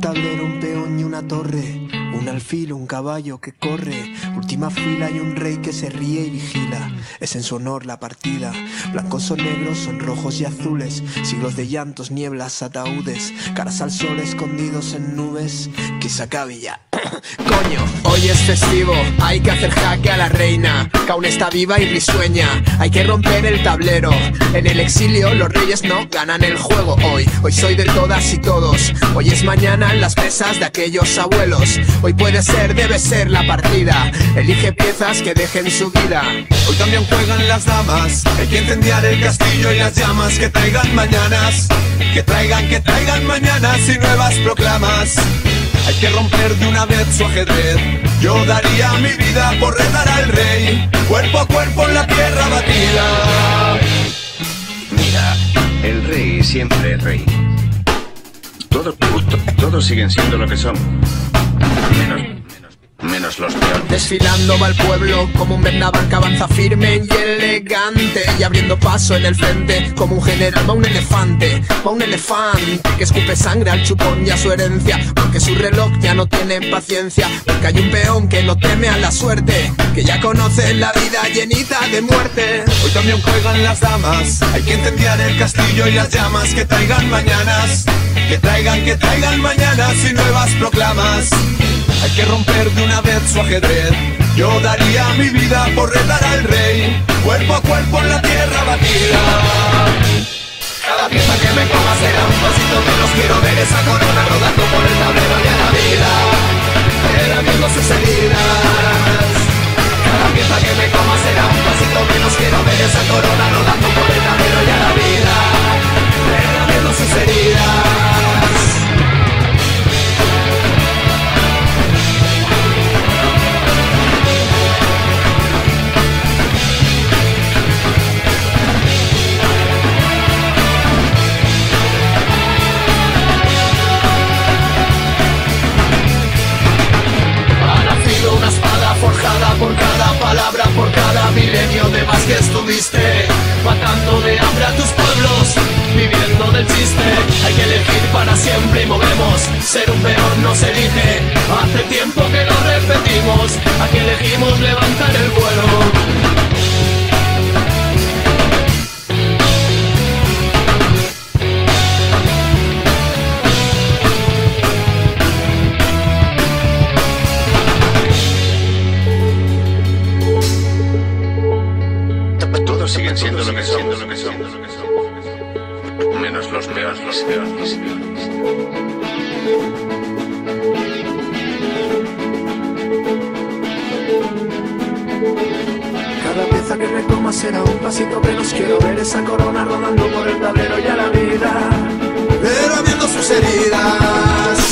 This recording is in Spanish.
tablero un peón y una torre, un alfil, un caballo que corre, última fila y un rey que se ríe y vigila. Es en su honor la partida. Blancos o negros, son rojos y azules, siglos de llantos, nieblas, ataúdes, caras al sol escondidos en nubes. Que se acabe ya. Coño, hoy es festivo, hay que hacer jaque a la reina, que aún está viva y risueña. Hay que romper el tablero. En el exilio los reyes no ganan el juego hoy. Hoy soy de todas y todos. Hoy es mañana en las mesas de aquellos abuelos. Hoy puede ser, debe ser la partida. Elige piezas que dejen su vida. Hoy también juegan las damas. Hay que incendiar el castillo y las llamas que traigan mañanas. Que traigan, que traigan mañanas y nuevas proclamas. Hay que romper de una vez su ajedrez. Yo daría mi vida por retar al rey, cuerpo a cuerpo en la tierra batida. Mira, el rey siempre es rey. Todo, to- todos siguen siendo lo que son. Menos, los peones. Desfilando va el pueblo como un vendaval que avanza firme y elegante y abriendo paso en el frente como un general va un elefante, va un elefante que escupe sangre al chupón y a su herencia porque su reloj ya no tiene paciencia porque hay un peón que no teme a la suerte que ya conoce la vida llenita de muerte. Hoy también juegan las damas. Hay que incendiar el castillo y las llamas que traigan mañanas. Que traigan, que traigan mañanas y nuevas proclamas. Hay que romper de una vez su ajedrez. Yo daría mi vida por retar al rey, cuerpo a cuerpo en la tierra batida. Siempre y movemos. Ser un peón no se elige. Hace tiempo que lo repetimos. Aquí elegimos levantar el vuelo. Todos siguen siendo lo que son. Menos los peones. Los peones. Cada pieza que me coma será un pasito menos. Quiero ver esa corona rodando por el tablero y a la vida. Pero viendo sus heridas.